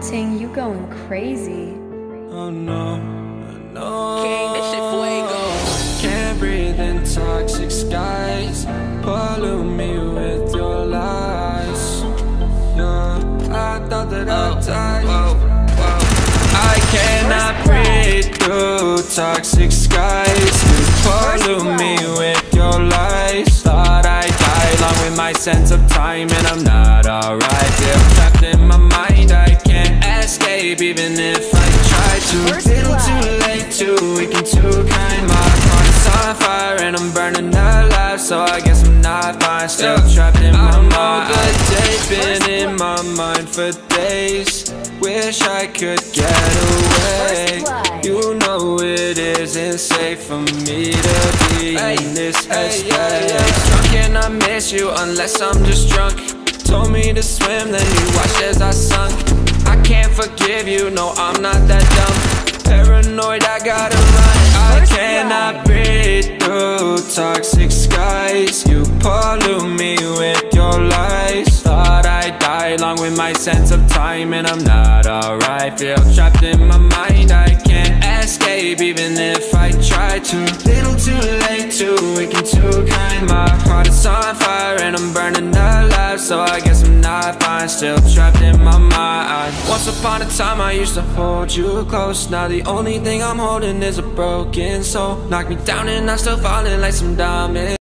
Ting, you going crazy. Oh no, no. King, this shit fuego. Can't breathe in toxic skies. Pollute me with your lies. Yeah, I thought that I'd die. Whoa, whoa. I cannot breathe through toxic skies. You pollute me with your lies. Thought I'd die along with my sense of time, and I'm not alright. Feel trapped in my mind. Escape, even if I try to. Little too late, too weak and too kind. My heart is on fire, and I'm burning alive. So I guess I'm not fine. Still trapped in my mind. that They've been in my mind for days. Wish I could get away. You know it isn't safe for me to be in this hey, headspace. yeah, yeah. Drunk and I miss you unless I'm just drunk. Told me to swim, then you watched as I sunk. Forgive you, no, I'm not that dumb. Paranoid, I gotta run. I cannot breathe through toxic skies. You pollute me with your lies. Thought I'd die along with my sense of time, and I'm not alright. Feel trapped in my mind, I can't escape, even if I try to. Little too late, too weak and too kind. My heart is on fire, and I'm burning alive. So I guess I'm not fine, still trapped in my mind. Once upon a time, I used to hold you close. Now the only thing I'm holding is a broken soul. Knock me down, and I'm still falling like some diamonds.